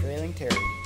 Trailing Terry.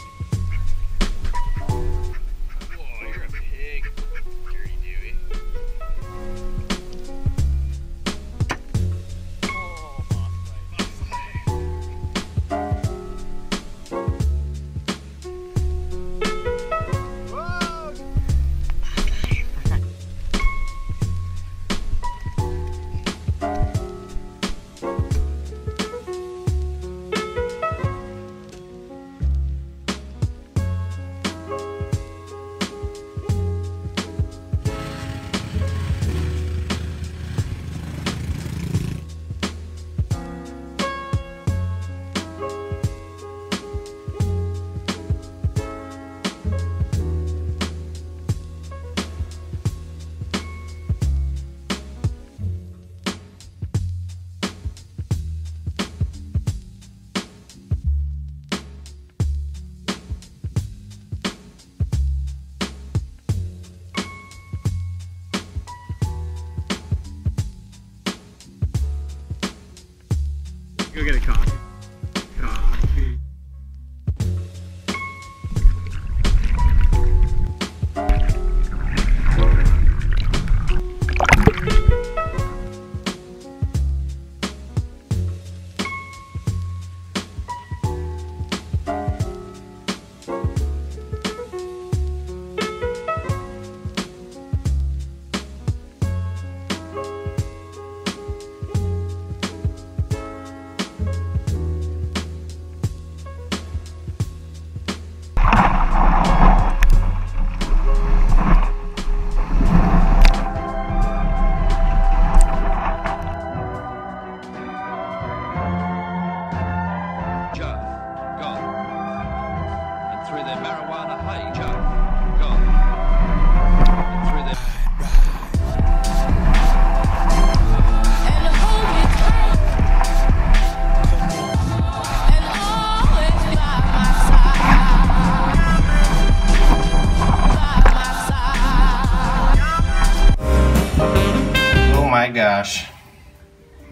gonna cost.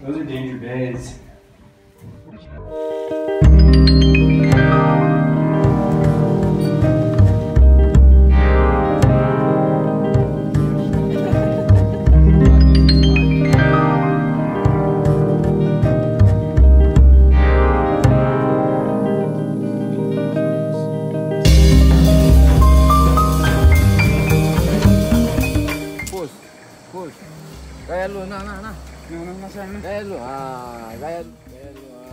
Those are danger days. xem bé lụa bé bé lụa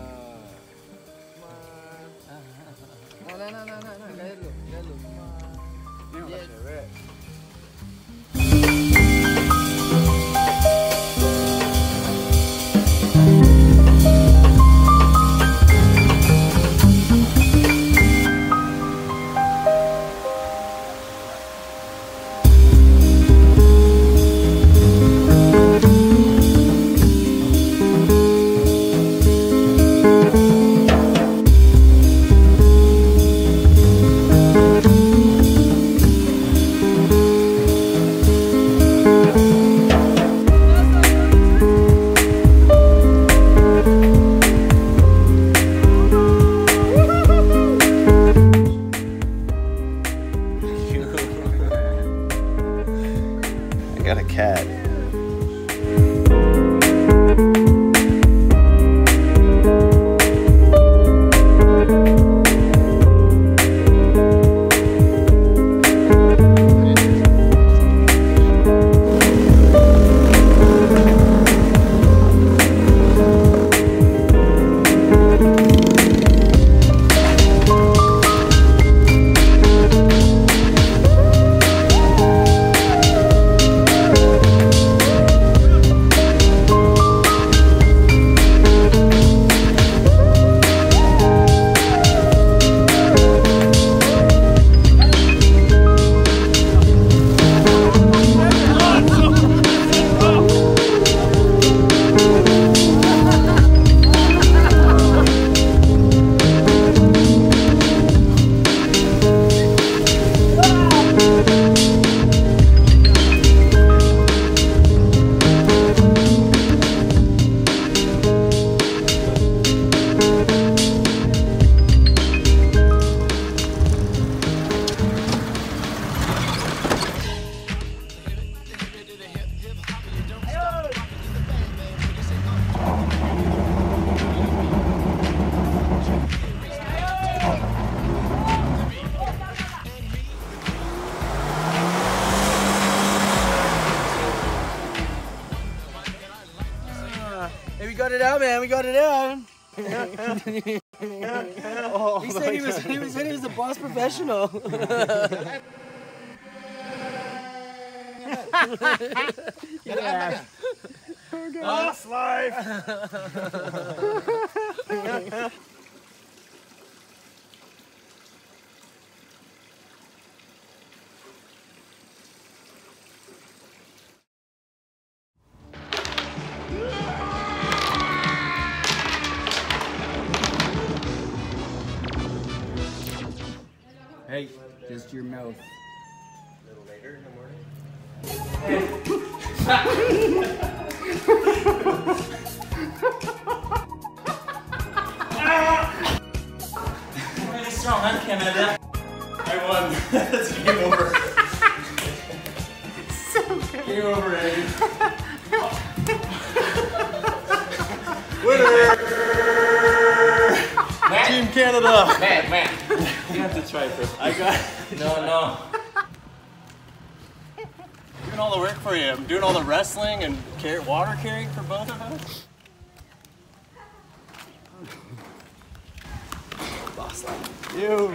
mà nè nè nè nè bé lụa bé lụa mà Got it out, man. We got it out. Oh, He said he was. He was. He was a boss professional. Boss life. just your mouth. A little later in the morning. Really strong, huh, Canada? I won. That's game over. Game over, Eddie. Canada! Man, man. You have to try first. I got. No, no. Doing all the work for you. I'm doing all the wrestling and car- water carrying for both of us. Boss life. You.